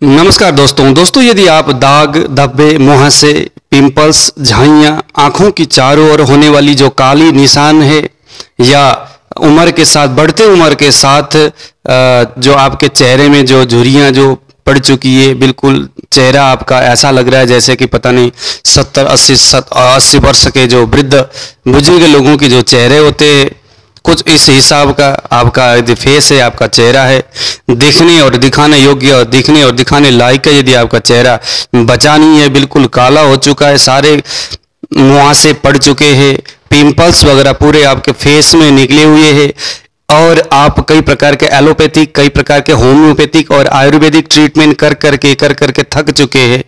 नमस्कार दोस्तों। दोस्तों, यदि आप दाग, धब्बे मुहासे पिंपल्स, झाइयाँ, आँखों की चारों ओर होने वाली जो काली निशान है, या उम्र के साथ, बढ़ते उम्र के साथ जो आपके चेहरे में जो झुरियाँ जो पड़ चुकी है, बिल्कुल चेहरा आपका ऐसा लग रहा है जैसे कि पता नहीं सत्तर, अस्सी सत अस्सी वर्ष के जो वृद्ध, बुज़ुर्ग लोगों के जो चेहरे होते हैं कुछ इस हिसाब का आपका यदि फेस है, आपका चेहरा है, दिखने और दिखाने योग्य और दिखने और दिखाने लायक है यदि आपका चेहरा बचा नहीं है, बिल्कुल काला हो चुका है, सारे मुहासे पड़ चुके हैं पिंपल्स वगैरह पूरे आपके फेस में निकले हुए हैं, और आप कई प्रकार के एलोपैथिक कई प्रकार के होम्योपैथिक और आयुर्वेदिक ट्रीटमेंट कर करके कर करके थक चुके हैं।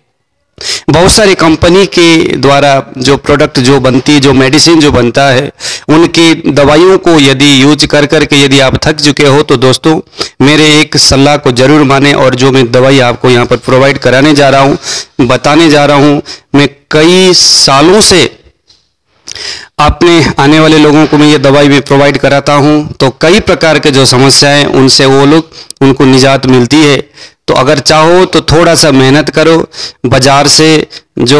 बहुत सारी कंपनी के द्वारा जो प्रोडक्ट जो बनती है, जो मेडिसिन जो बनता है, उनकी दवाइयों को यदि यूज़ कर करके यदि आप थक चुके हो तो दोस्तों, मेरे एक सलाह को ज़रूर माने और जो मैं दवाई आपको यहाँ पर प्रोवाइड कराने जा रहा हूँ, बताने जा रहा हूँ, मैं कई सालों से अपने आने वाले लोगों को मैं ये दवाई भी प्रोवाइड कराता हूँ तो कई प्रकार के जो समस्याएँ उनसे वो लोग, उनको निजात मिलती है। तो अगर चाहो तो थोड़ा सा मेहनत करो। बाज़ार से जो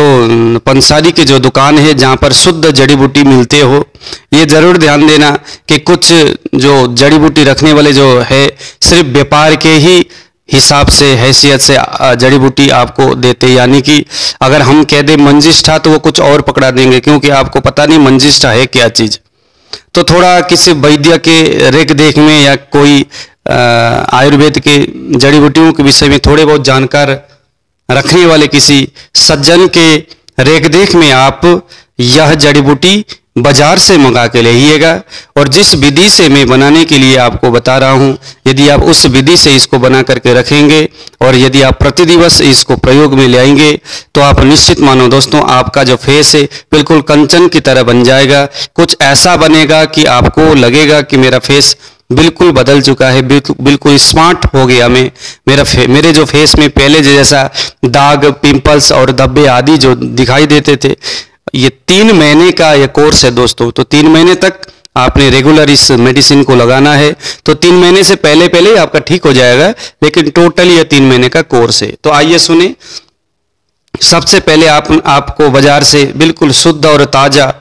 पंसारी की जो दुकान है, जहाँ पर शुद्ध जड़ी बूटी मिलते हो, ये ज़रूर ध्यान देना कि कुछ जो जड़ी बूटी रखने वाले जो है, सिर्फ़ व्यापार के ही हिसाब से, हैसियत से जड़ी बूटी आपको देते यानी कि अगर हम कह दें मंजिष्ठा तो वो कुछ और पकड़ा देंगे, क्योंकि आपको पता नहीं मंजिष्ठा है क्या चीज़। तो थोड़ा किसी वैद्य के रेख देख में या कोई आयुर्वेद के जड़ी बूटियों के विषय में थोड़े बहुत जानकार रखने वाले किसी सज्जन के रेख देख में आप यह जड़ी बूटी बाज़ार से मंगा के लाइएगा और जिस विधि से मैं बनाने के लिए आपको बता रहा हूँ, यदि आप उस विधि से इसको बना करके रखेंगे और यदि आप प्रतिदिवस इसको प्रयोग में ले आएँगे तो आप निश्चित मानो दोस्तों, आपका जो फेस है, बिल्कुल कंचन की तरह बन जाएगा। कुछ ऐसा बनेगा कि आपको लगेगा कि मेरा फेस बिल्कुल बदल चुका है बिल्कुल स्मार्ट हो गया मैं, मेरा मेरे जो फेस में पहले जैसा दाग पिंपल्स और धब्बे आदि जो दिखाई देते थे, ये तीन महीने का ये कोर्स है दोस्तों। तो तीन महीने तक आपने रेगुलर इस मेडिसिन को लगाना है। तो तीन महीने से पहले पहले ही आपका ठीक हो जाएगा, लेकिन टोटल ये तीन महीने का कोर्स है। तो आइए सुने। सबसे पहले आप, आपको बाज़ार से बिल्कुल शुद्ध और ताज़ा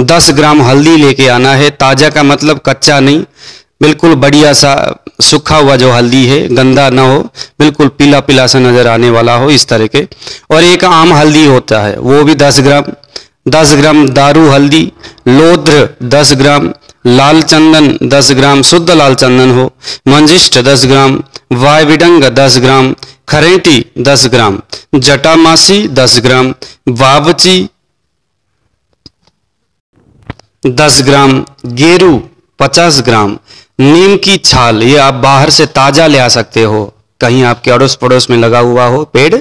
10 ग्राम हल्दी लेके आना है। ताज़ा का मतलब कच्चा नहीं। बिल्कुल बढ़िया सा, सूखा हुआ जो हल्दी है, गंदा ना हो, बिल्कुल पीला पीला सा नज़र आने वाला हो इस तरह के। और एक आम हल्दी होता है, वो भी दस ग्राम दस ग्राम दारू हल्दी, लोद्र दस ग्राम, लाल चंदन दस ग्राम, शुद्ध लाल चंदन हो, मंजिष्ट दस ग्राम, वायविडंग दस ग्राम, खरेटी दस ग्राम, जटामासी दस ग्राम, वावची दस ग्राम, गेरू पचास ग्राम नीम की छाल, ये आप बाहर से ताज़ा ले आ सकते हो। कहीं आपके अड़ोस पड़ोस में लगा हुआ हो पेड़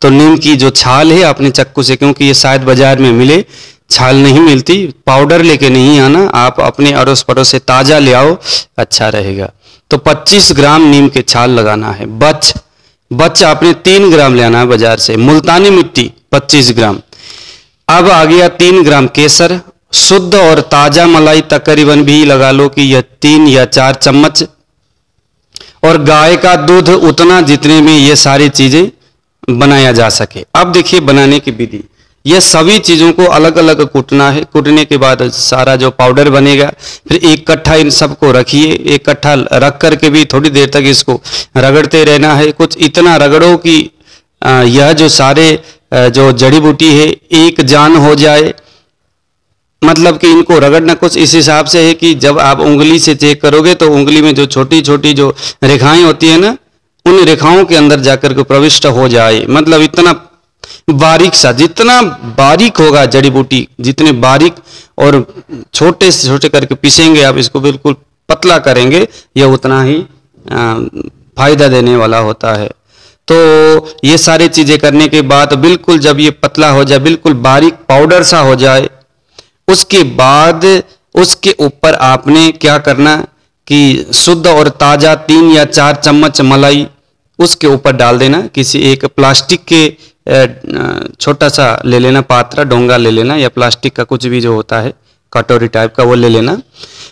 तो नीम की जो छाल है अपने चक्कू से, क्योंकि ये शायद बाज़ार में मिले, छाल नहीं मिलती, पाउडर लेके नहीं आना, आप अपने अड़ोस पड़ोस से ताज़ा ले आओ अच्छा रहेगा। तो 25 ग्राम नीम के छाल लगाना है। बच बच आपने तीन ग्राम ले आना है बाज़ार से। मुल्तानी मिट्टी 25 ग्राम। अब आ गया तीन ग्राम केसर शुद्ध और ताज़ा मलाई तकरीबन भी लगा लो कि यह तीन या चार चम्मच। और गाय का दूध उतना जितने में ये सारी चीज़ें बनाया जा सके। अब देखिए बनाने की विधि। यह सभी चीज़ों को अलग अलग कूटना है। कूटने के बाद सारा जो पाउडर बनेगा, फिर एक कट्ठा इन सबको रखिए। एक कट्ठा रख करके भी थोड़ी देर तक इसको रगड़ते रहना है। कुछ इतना रगड़ो कि यह जो सारे जो जड़ी बूटी है, एक जान हो जाए। मतलब कि इनको रगड़ना कुछ। इस हिसाब से है कि जब आप उंगली से चेक करोगे तो उंगली में जो छोटी छोटी जो रेखाएँ होती है ना, उन रेखाओं के अंदर जाकर के प्रविष्ट हो जाए। मतलब इतना बारीक सा, जितना बारीक होगा जड़ी बूटी, जितने बारीक और छोटे से छोटे करके पीसेंगे आप, इसको बिल्कुल पतला करेंगे, यह उतना ही फ़ायदा देने वाला होता है। तो ये सारी चीज़ें करने के बाद बिल्कुल जब ये पतला हो जाए, बिल्कुल बारीक पाउडर सा हो जाए उसके बाद उसके ऊपर आपने क्या करना कि शुद्ध और ताज़ा तीन या चार चम्मच मलाई उसके ऊपर डाल देना, किसी एक प्लास्टिक के छोटा सा ले लेना, पात्र, डोंगा ले लेना या प्लास्टिक का कुछ भी जो होता है, कटोरी टाइप का वो ले लेना।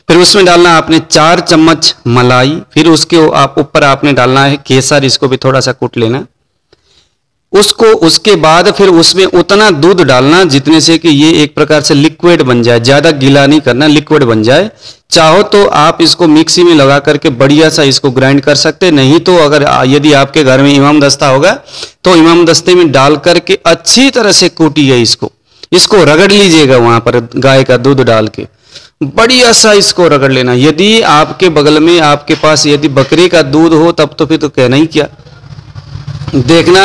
फिर उसमें डालना आपने चार चम्मच मलाई, फिर उसके आप ऊपर आपने डालना है केसर, इसको भी थोड़ा सा कूट लेना। उसको उसके बाद फिर उसमें उतना दूध डालना जितने से कि ये एक प्रकार से लिक्विड बन जाए, ज़्यादा गीला नहीं करना लिक्विड बन जाए। चाहो तो आप इसको मिक्सी में लगा करके बढ़िया सा इसको ग्राइंड कर सकते नहीं तो अगर यदि आपके घर में इमाम दस्ता होगा तो इमाम दस्ते में डाल करके अच्छी तरह से कूटिए इसको। इसको रगड़ लीजिएगा वहाँ पर गाय का दूध डाल के। बढ़िया सा इसको रगड़ लेना। यदि आपके बगल में आपके पास यदि बकरी का दूध हो, तब तो फिर तो कहना ही क्या। देखना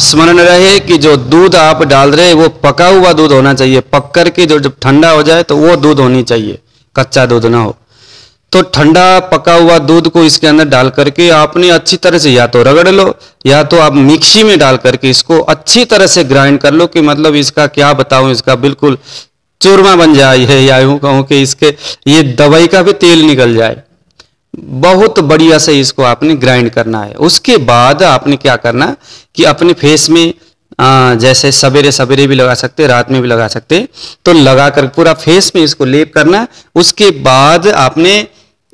स्मरण रहे कि जो दूध आप डाल रहे वो पका हुआ दूध होना चाहिए। पक करके जो जब ठंडा हो जाए तो वो दूध होनी चाहिए। कच्चा दूध ना हो। तो ठंडा पका हुआ दूध को इसके अंदर डाल करके आपने अच्छी तरह से या तो रगड़ लो, या तो आप मिक्सी में डाल करके इसको अच्छी तरह से ग्राइंड कर लो कि मतलब इसका क्या बताऊँ, इसका बिल्कुल चूरमा बन जाए, या यूँ कहूँ कि इसके, ये दवाई का भी तेल निकल जाए। बहुत बढ़िया से इसको आपने ग्राइंड करना है। उसके बाद आपने क्या करना कि अपने फेस में आ, जैसे सवेरे सवेरे भी लगा सकते रात में भी लगा सकते तो लगा कर पूरा फेस में इसको लेप करना। उसके बाद आपने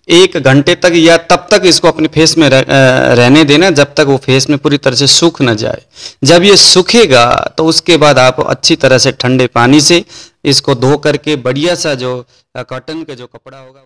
एक घंटे तक या तब तक इसको अपने फेस में रह, रहने देना जब तक वो फेस में पूरी तरह से सूख न जाए। जब ये सूखेगा तो उसके बाद आप अच्छी तरह से ठंडे पानी से इसको धो करके बढ़िया सा जो कॉटन का जो कपड़ा होगा